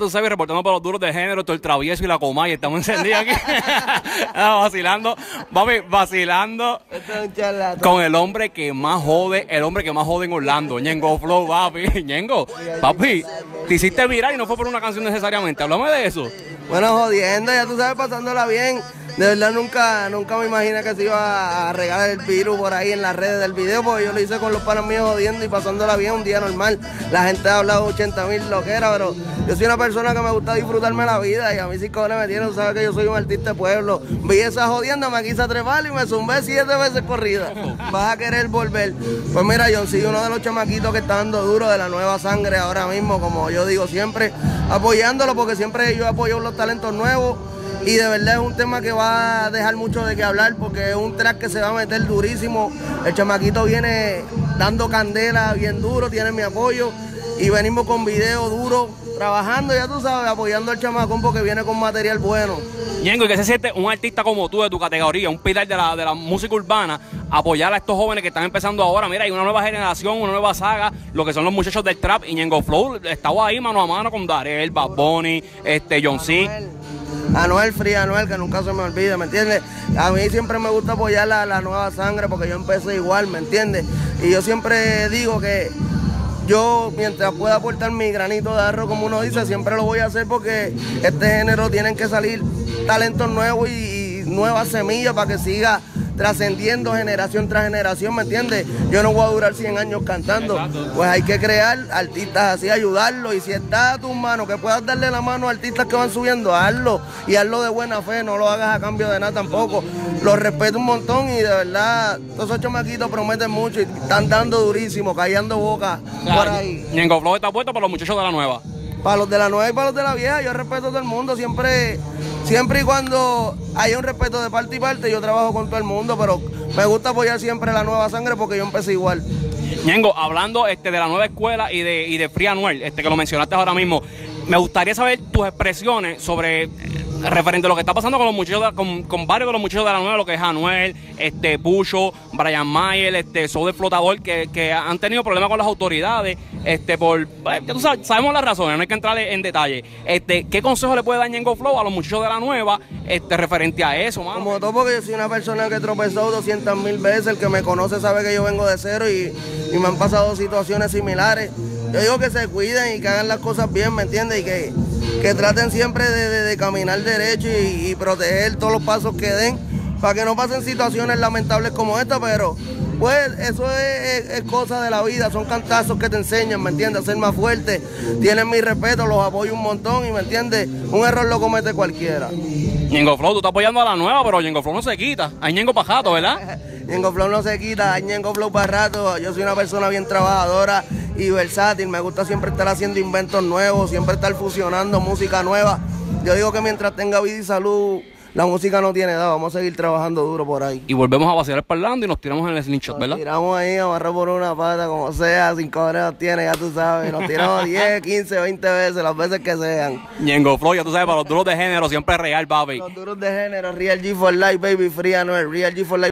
tú sabes, reportando por los duros de género, todo el travieso y la coma y estamos encendidos aquí. Vacilando, papi, vacilando es con el hombre que más jode, el hombre que más jode en Orlando, Ñengo Flow, papi. Ñengo, papi, te hiciste viral y no fue por una canción necesariamente. Háblame de eso. Bueno, jodiendo, ya tú sabes, pasándola bien. De verdad nunca, nunca me imaginé que se iba a regalar el virus por ahí en las redes del video, porque yo lo hice con los panos míos jodiendo y pasándola bien un día normal. La gente ha hablado 80 mil loqueras, pero yo soy una persona que me gusta disfrutarme la vida y a mí si cojones me tú sabes que yo soy un artista de pueblo. Vi esa jodienda, me quise trepar y me zumbé siete veces corrida. Vas a querer volver. Pues mira, John, sí, uno de los chamaquitos que está dando duro de la nueva sangre ahora mismo, como yo digo siempre, apoyándolo porque siempre yo apoyo los talentos nuevos. Y de verdad es un tema que va a dejar mucho de qué hablar porque es un track que se va a meter durísimo. El chamaquito viene dando candela bien duro, tiene mi apoyo. Y venimos con video duro, trabajando, ya tú sabes, apoyando al chamacón porque viene con material bueno. Ñengo, ¿y qué se siente un artista como tú de tu categoría, un pilar de la, de la música urbana, apoyar a estos jóvenes que están empezando ahora? Mira, hay una nueva generación, una nueva saga, lo que son los muchachos del trap y Ñengo Flow estaba ahí mano a mano con Darel, Bad Bunny, este, John C. Anuel Free, Anuel, que nunca se me olvide, ¿me entiendes? A mí siempre me gusta apoyar la, la nueva sangre porque yo empecé igual, ¿me entiendes? Y yo siempre digo que yo, mientras pueda aportar mi granito de arroz, como uno dice, siempre lo voy a hacer porque este género tienen que salir talentos nuevos y nuevas semillas para que siga trascendiendo generación tras generación, ¿me entiendes? Yo no voy a durar 100 años cantando, pues hay que crear artistas así, ayudarlos y si está a tus manos, que puedas darle la mano a artistas que van subiendo, hazlo y hazlo de buena fe, no lo hagas a cambio de nada tampoco. Los respeto un montón y de verdad, todos esos chamaquitos prometen mucho y están dando durísimo, callando boca por ahí. Ñengo Flow está puesto para los muchachos de la nueva. Para los de la nueva y para los de la vieja, yo respeto a todo el mundo, siempre, siempre y cuando haya un respeto de parte y parte, yo trabajo con todo el mundo, pero me gusta apoyar siempre la nueva sangre porque yo empecé igual. Ñengo, hablando este, de la nueva escuela y de, y de Free Anuel, este, que lo mencionaste ahora mismo, me gustaría saber tus expresiones sobre referente a lo que está pasando con los muchachos, de- con, con varios de los muchachos de la nueva, lo que es Anuel, este, Pucho, Brian Mayer, este, Soul del Flotador, que, que han tenido problemas con las autoridades, este, por, pues, ya tú sabes, sabemos las razones, no hay que entrar en detalle. Este, ¿qué consejo le puede dar Ñengo Flow a los muchachos de la nueva, este, referente a eso, mano? Como todo, porque yo soy una persona que tropezó 200 mil veces, el que me conoce sabe que yo vengo de cero y, y me han pasado situaciones similares. Yo digo que se cuiden y que hagan las cosas bien, ¿me entiendes? Y que, que traten siempre de, caminar derecho y, y proteger todos los pasos que den para que no pasen situaciones lamentables como esta, pero pues eso es, es- es cosa de la vida, son cantazos que te enseñan, ¿me entiendes? A ser más fuerte. Tienen mi respeto, los apoyo un montón y, ¿me entiendes? Un error lo comete cualquiera. Ñengo Flow, tú estás apoyando a la nueva, pero Ñengo Flow no se quita. Hay Ñengo Pajato, ¿verdad? Ñengo Flow no se quita, hay Ñengo Flow para rato. Yo soy una persona bien trabajadora y versátil. Me gusta siempre estar haciendo inventos nuevos, siempre estar fusionando música nueva. Yo digo que mientras tenga vida y salud, la música no tiene edad. Vamos a seguir trabajando duro por ahí. Y volvemos a vacilar parlando y nos tiramos en el slingshot, ¿verdad? Tiramos ahí, amarramos por una pata, como sea, cinco horas tiene, ya tú sabes. Nos tiramos 10, 15, 20 veces, las veces que sean. Ñengo Flow, ya tú sabes, para los duros de género siempre es real, papi. Los duros de género, Real G for Life, baby, free Anuel, Real G for Life.